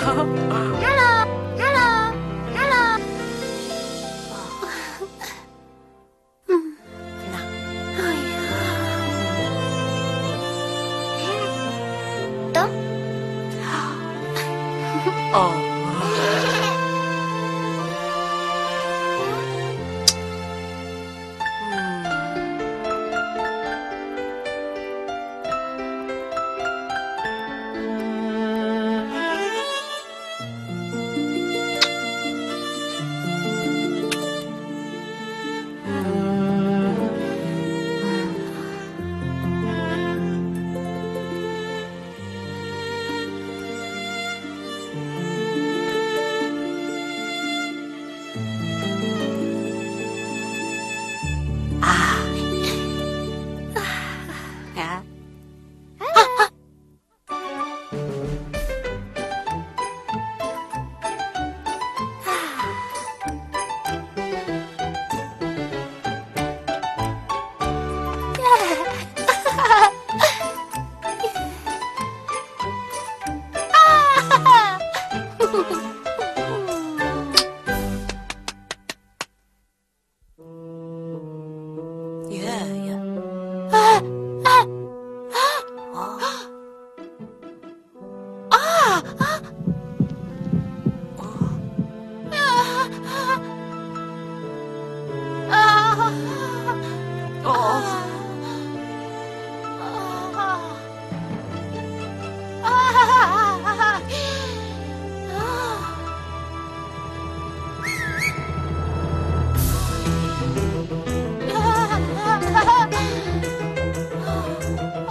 Hello.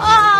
Oh!